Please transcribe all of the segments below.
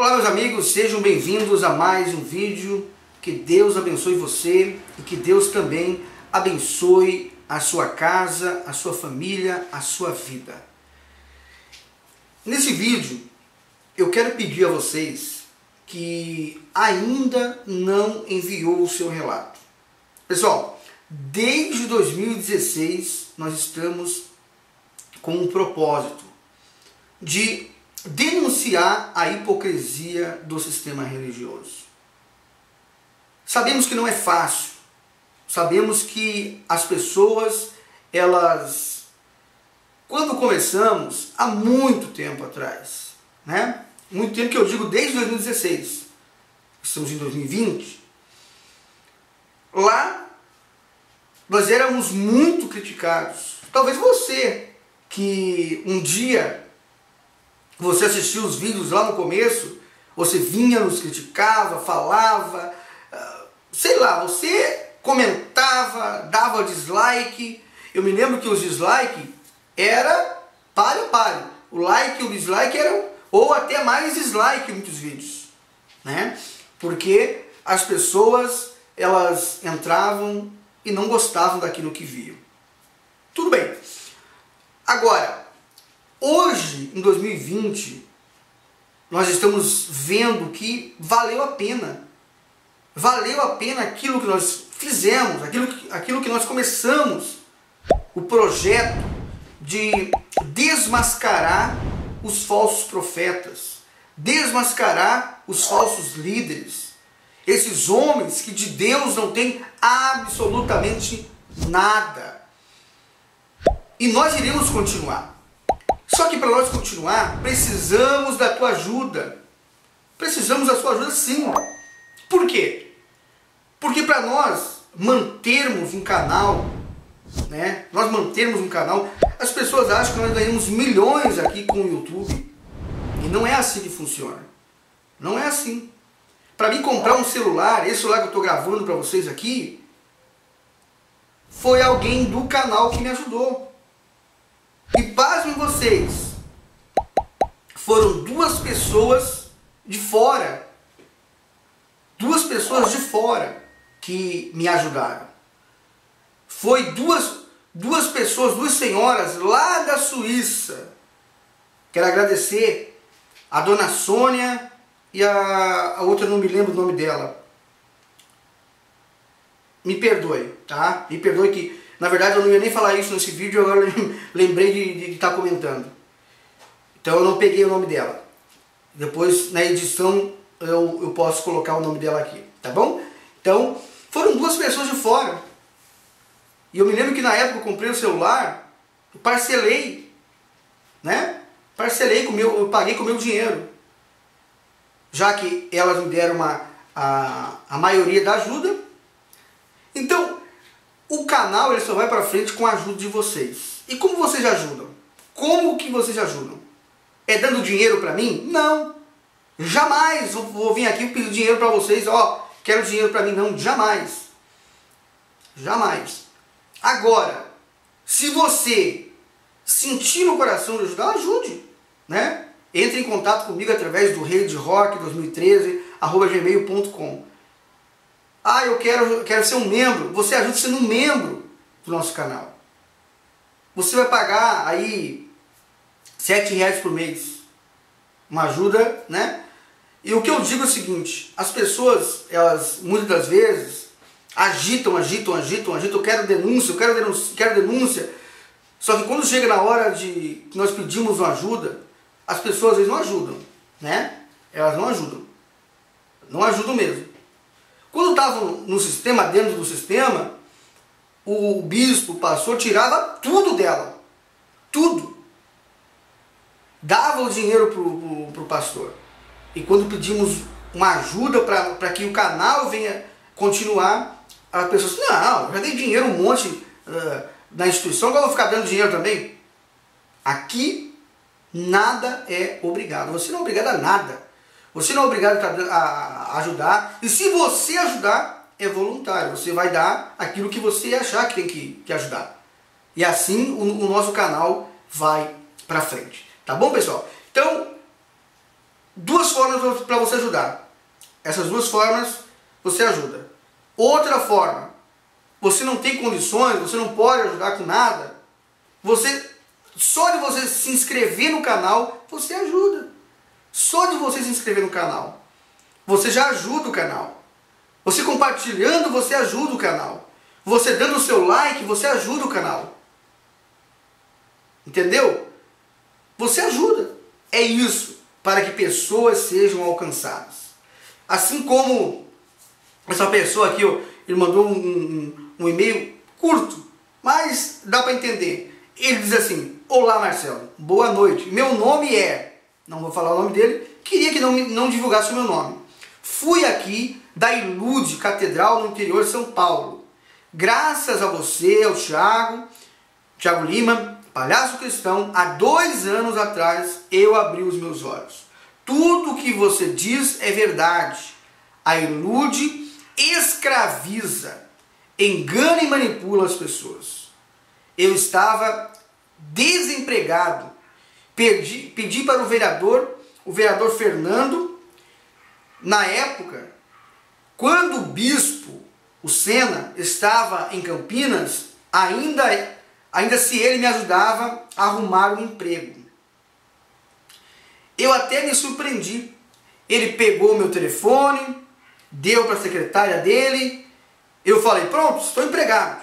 Olá meus amigos, sejam bem-vindos a mais um vídeo. Que Deus abençoe você e que Deus também abençoe a sua casa, a sua família, a sua vida. Nesse vídeo eu quero pedir a vocês que ainda não enviou o seu relato. Pessoal, desde 2016 nós estamos com um propósito de denunciar a hipocrisia do sistema religioso. Sabemos que não é fácil. Sabemos que as pessoas, elas, quando começamos, há muito tempo atrás, né? Muito tempo que eu digo desde 2016, estamos em 2020. Lá, nós éramos muito criticados. Talvez você, que um dia você assistiu os vídeos lá no começo, você vinha, nos criticava, falava, ah, sei lá, você comentava, dava dislike. Eu me lembro que os dislike era pare pare. O like e o dislike eram ou até mais dislike em muitos vídeos, né? Porque as pessoas elas entravam e não gostavam daquilo que viam. Tudo bem. Agora, Hoje, em 2020, nós estamos vendo que valeu a pena. Valeu a pena aquilo que nós fizemos, aquilo que, aquilo que nós começamos, o projeto de desmascarar os falsos profetas, desmascarar os falsos líderes, esses homens que de Deus não têm absolutamente nada. E nós iremos continuar. Só que para nós continuar, precisamos da tua ajuda. Precisamos da sua ajuda sim. Por quê? Porque para nós mantermos um canal, né? Nós mantermos um canal, as pessoas acham que nós ganhamos milhões aqui com o YouTube. E não é assim que funciona. Não é assim. Para mim comprar um celular, esse celular que eu estou gravando para vocês aqui, foi alguém do canal que me ajudou. E pasmem vocês, foram duas pessoas de fora, duas pessoas de fora que me ajudaram. Foi duas, duas pessoas, duas senhoras lá da Suíça. Quero agradecer a dona Sônia e a, a outra não me lembro o nome dela. Me perdoe, tá? Me perdoe que na verdade, eu não ia nem falar isso nesse vídeo, agora lembrei de estar tá comentando. Então eu não peguei o nome dela. Depois, na edição, eu, eu posso colocar o nome dela aqui, tá bom? Então, foram duas pessoas de fora. E eu me lembro que na época eu comprei o celular, eu parcelei, né? Parcelei com meu, eu paguei com o meu dinheiro. Já que elas me deram uma, a, a maioria da ajuda. O canal ele só vai para frente com a ajuda de vocês. E como vocês ajudam? Como que vocês ajudam? É dando dinheiro para mim? Não. Jamais vou vir aqui pedir dinheiro para vocês. Ó, oh, quero dinheiro para mim. Não, jamais. Jamais. Agora, se você sentir no coração de ajudar, ajude. Né? Entre em contato comigo através do rede rock 2013 gmail.com. Ah, eu quero, quero ser um membro. Você ajuda sendo um membro do nosso canal. Você vai pagar aí sete reais por mês. Uma ajuda, né? E o que eu digo é o seguinte, as pessoas, elas muitas das vezes agitam, agitam, agitam, agitam, eu quero denúncia, eu quero denúncia, quero denúncia. Só que quando chega na hora de que nós pedimos uma ajuda, as pessoas às vezes não ajudam, né? Elas não ajudam. Não ajudam mesmo. Estavam no sistema, dentro do sistema, o bispo, o pastor, tirava tudo dela. Tudo. Dava o dinheiro para o pastor. E quando pedimos uma ajuda para que o canal venha continuar, a pessoa disse, não, já dei dinheiro um monte uh, na instituição, agora eu vou ficar dando dinheiro também. Aqui, nada é obrigado. Você não é obrigado a nada. Você não é obrigado a ajudar. E se você ajudar, é voluntário. Você vai dar aquilo que você achar que tem que, que ajudar. E assim o, o nosso canal vai para frente. Tá bom, pessoal? Então, duas formas para você ajudar. Essas duas formas você ajuda. Outra forma, você não tem condições, você não pode ajudar com nada. Você só de você se inscrever no canal, você ajuda. Só de você se inscrever no canal, você já ajuda o canal. Você compartilhando, você ajuda o canal. Você dando o seu like, você ajuda o canal. Entendeu? Você ajuda. É isso, para que pessoas sejam alcançadas. Assim como essa pessoa aqui, ó, ele mandou um, um, um e-mail curto, mas dá para entender. Ele diz assim: Olá Marcelo, boa noite. Meu nome é. Não vou falar o nome dele, queria que não, não divulgasse o meu nome. Fui aqui da Ilude Catedral no interior de São Paulo. Graças a você, ao Thiago, Thiago Lima, palhaço cristão, há dois anos atrás eu abri os meus olhos. Tudo o que você diz é verdade. A ilude escraviza, engana e manipula as pessoas. Eu estava desempregado. Pedi, pedi para o vereador, o vereador Fernando, na época, quando o bispo, o Sena, estava em Campinas, ainda ainda se ele me ajudava a arrumar um emprego. Eu até me surpreendi. Ele pegou meu telefone, deu para a secretária dele. Eu falei: Pronto, estou empregado.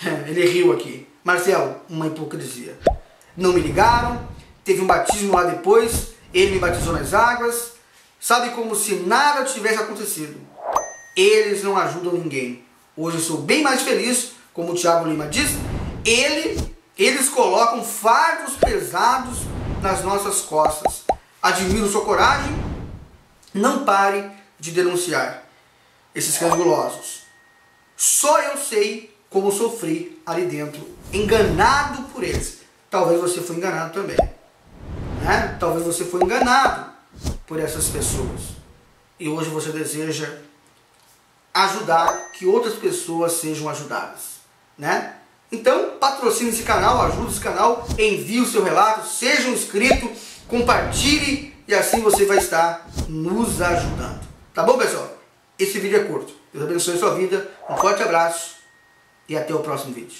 Ele riu aqui. Marcelo, uma hipocrisia. Não me ligaram, teve um batismo lá depois, ele me batizou nas águas. Sabe como se nada tivesse acontecido. Eles não ajudam ninguém. Hoje eu sou bem mais feliz, como o Thiago Lima diz, ele, eles colocam fardos pesados nas nossas costas. Admiro sua coragem, não pare de denunciar esses cães gulosos. Só eu sei como sofri ali dentro, enganado por eles. Talvez você foi enganado também. Né? Talvez você foi enganado por essas pessoas. E hoje você deseja ajudar que outras pessoas sejam ajudadas. Né? Então, patrocine esse canal, ajude esse canal, envie o seu relato, seja um inscrito, compartilhe e assim você vai estar nos ajudando. Tá bom, pessoal? Esse vídeo é curto. Deus abençoe a sua vida. Um forte abraço e até o próximo vídeo.